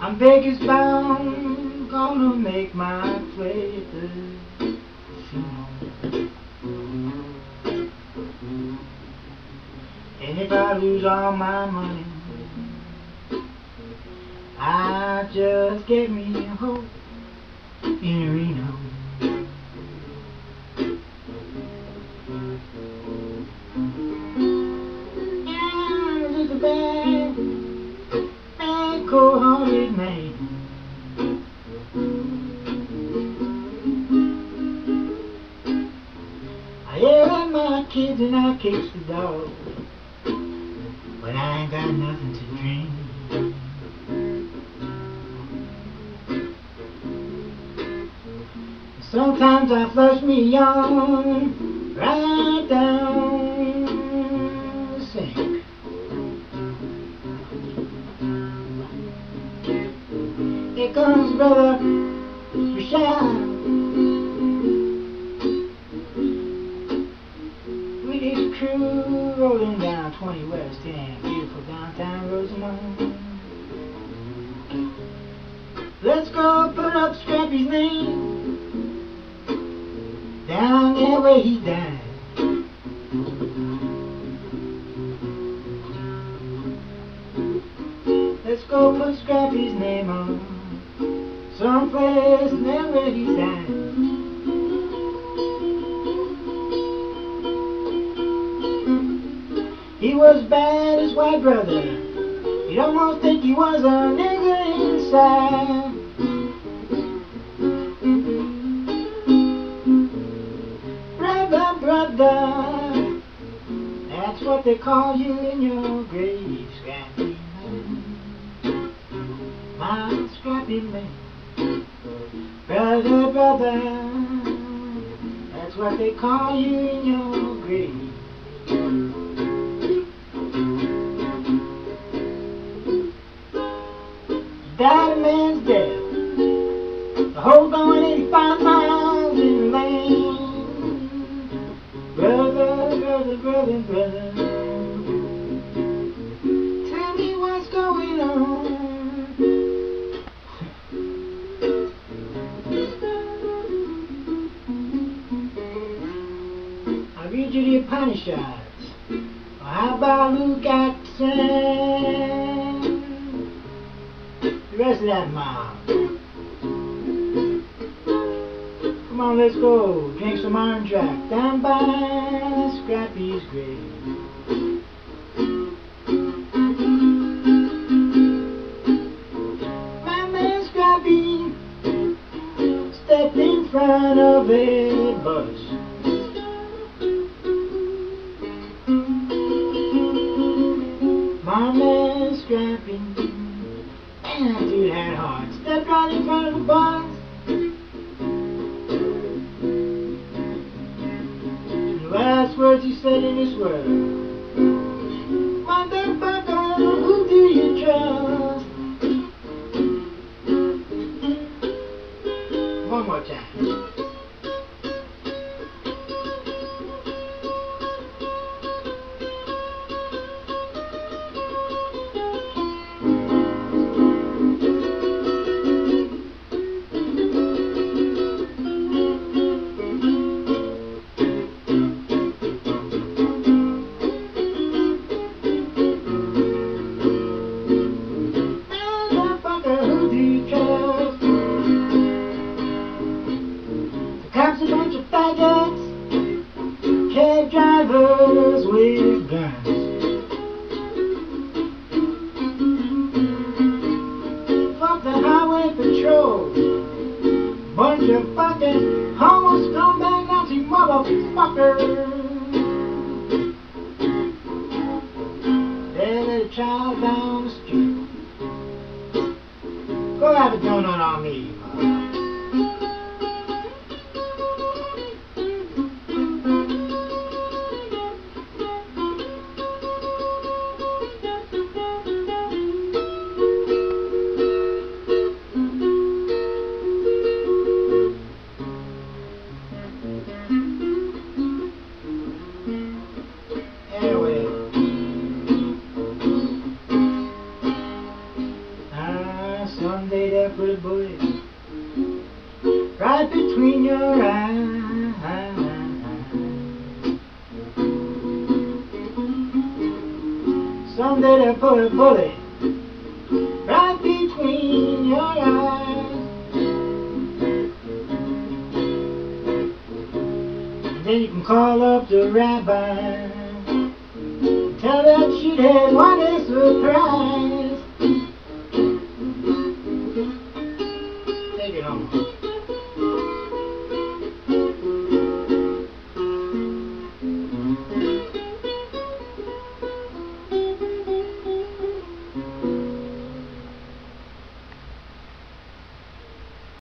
I'm Vegas bound, gonna make my way to And if I lose all my money, I just get me a hope in Reno. Kids and I kick the dog, but I ain't got nothing to drink. Sometimes I flush me on right down the sink. Here comes brother Rashad rolling down 20 West End, beautiful downtown Rosamond. Let's go put up Scrappy's name down there where he died. Let's go put Scrappy's name on someplace near where he died. He was bad as white brother. You'd almost think he was a nigger inside. Brother, brother, that's what they call you in your grave, Scrappy. My Scrappy man. Brother, brother, that's what they call you in your grave. Brother, brother. Tell me what's going on. I read you the Upanishads. Or how about Luke Jackson? The rest of that mob. On, let's go. Drink some iron jack down by Scrappy's grave. My man Scrappy stepped in front of a bus. My man Scrappy, man, that dude had heart. Stepped right in front of the bus. Words said in this world. Let a child down the street. Go have a donut on me. Anyway. Between your eyes. Someday they'll put a bullet right between your eyes. And Then you can call up the rabbi. Tell that shithead what a surprise.